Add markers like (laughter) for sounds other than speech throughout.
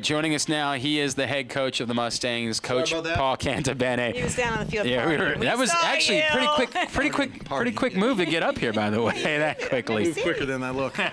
Joining us now, he is the head coach of the Mustangs, Coach. Paul Cantabene. He was down on the field. Yeah, we partying. were, that was actually you. pretty quick, (laughs) pretty quick, pretty quick move to get up here. By the way, (laughs) that quickly. Move quicker than I look. (laughs) All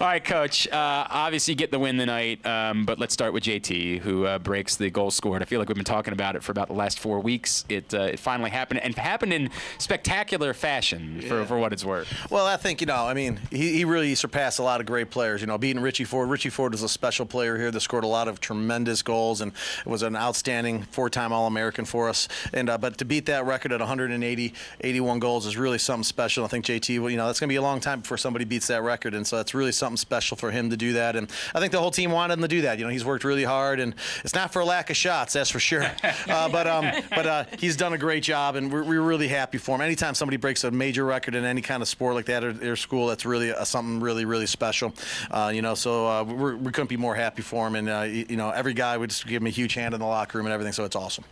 right, Coach. Uh, obviously, you get the win tonight, um, but let's start with JT, who uh, breaks the goal scored. I feel like we've been talking about it for about the last four weeks. It uh, it finally happened, and happened in spectacular fashion for, Yeah. for what it's worth. Well, I think you know. I mean, he, he really surpassed a lot of great players. You know, beating Richie Ford. Richie Ford was a special player here that scored a lot of tremendous goals and it was an outstanding four-time All-American for us. And uh, but to beat that record at 180, 81 goals is really something special. I think JT, well, you know, that's going to be a long time before somebody beats that record, and so that's really something special for him to do that. And I think the whole team wanted him to do that. You know, he's worked really hard, and it's not for a lack of shots, that's for sure. (laughs) uh, but um, but uh, he's done a great job, and we're, we're really happy for him. Anytime somebody breaks a major record in any kind of sport like that at their school, that's really uh, something really really special. Uh, you know, so uh, we're, we couldn't be more happy for him, and uh, you know, every guy would just give him a huge hand in the locker room and everything. So it's awesome.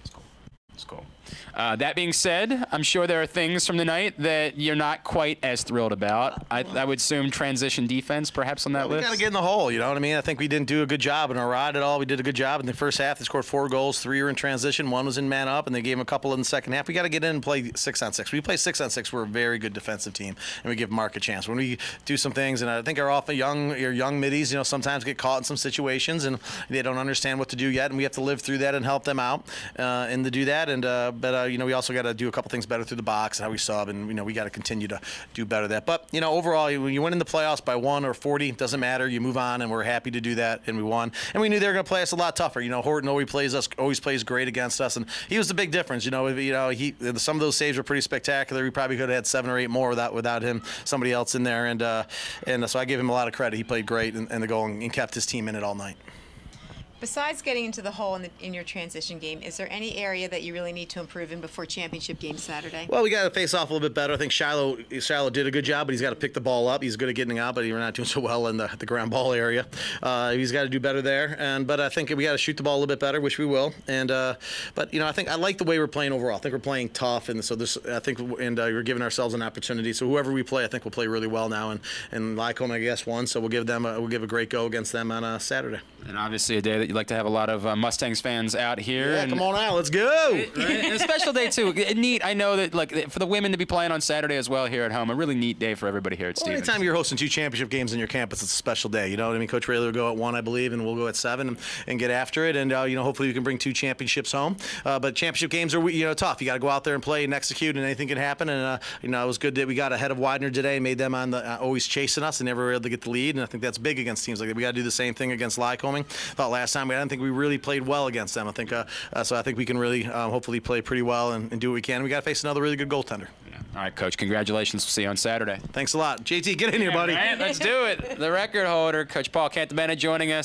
It's cool. Uh, that being said, I'm sure there are things from the night that you're not quite as thrilled about. I, I would assume transition defense, perhaps on that list. We got to get in the hole. You know what I mean? I think we didn't do a good job in our ride at all. We did a good job in the first half. They scored four goals. Three were in transition. One was in man up, and they gave them a couple in the second half. We got to get in and play six on six. We play six on six. We're a very good defensive team, and we give Mark a chance. When we do some things, and I think our off young, your young middies, you know, sometimes get caught in some situations, and they don't understand what to do yet, and we have to live through that and help them out, uh, and to do that. And uh, but uh, you know, we also got to do a couple things better through the box, and how we sub, and you know, we got to continue to do better that. But you know, overall, when you win in the playoffs by one or 40, doesn't matter. You move on, and we're happy to do that, and we won. And we knew they were going to play us a lot tougher. You know, Horton always plays us, always plays great against us, and he was the big difference. You know, you know, he some of those saves were pretty spectacular. We probably could have had seven or eight more without without him, somebody else in there, and uh, and so I give him a lot of credit. He played great in, in the goal and kept his team in it all night. Besides getting into the hole in, the, in your transition game, is there any area that you really need to improve in before championship game Saturday? Well, we got to face off a little bit better. I think Shiloh Shiloh did a good job, but he's got to pick the ball up. He's good at getting out, but we're not doing so well in the, the ground ball area. Uh, he's got to do better there. And but I think we got to shoot the ball a little bit better, which we will. And uh, but you know, I think I like the way we're playing overall. I think we're playing tough, and so this I think and uh, we're giving ourselves an opportunity. So whoever we play, I think we'll play really well now. And and Lycoming, I guess, won. So we'll give them a, we'll give a great go against them on uh, Saturday. And obviously, a day that you'd like to have a lot of uh, Mustangs fans out here. Yeah, and, come on out, let's go. Right? (laughs) And a special day too. Neat. I know that like for the women to be playing on Saturday as well here at home. A really neat day for everybody here at Well, Stevens. anytime you're hosting two championship games in your campus, it's a special day. You know what I mean? Coach Railey will go at one, I believe, and we'll go at seven and, and get after it. And uh, you know, hopefully, we can bring two championships home. Uh, but championship games are you know tough. You got to go out there and play and execute, and anything can happen. And uh, you know, it was good that we got ahead of Widener today, and made them on the uh, always chasing us, and never were able to get the lead. And I think that's big against teams like that. We got to do the same thing against Lycoming. Thought last time we I don't think we really played well against them. I think uh, uh, so. I think we can really um, hopefully play pretty well and, and do what we can. We got to face another really good goaltender. All right, Coach. Congratulations. We'll see you on Saturday. Thanks a lot, JT. Get in here, buddy. All right, let's do it. The record holder, Coach Paul Cantabene, joining us.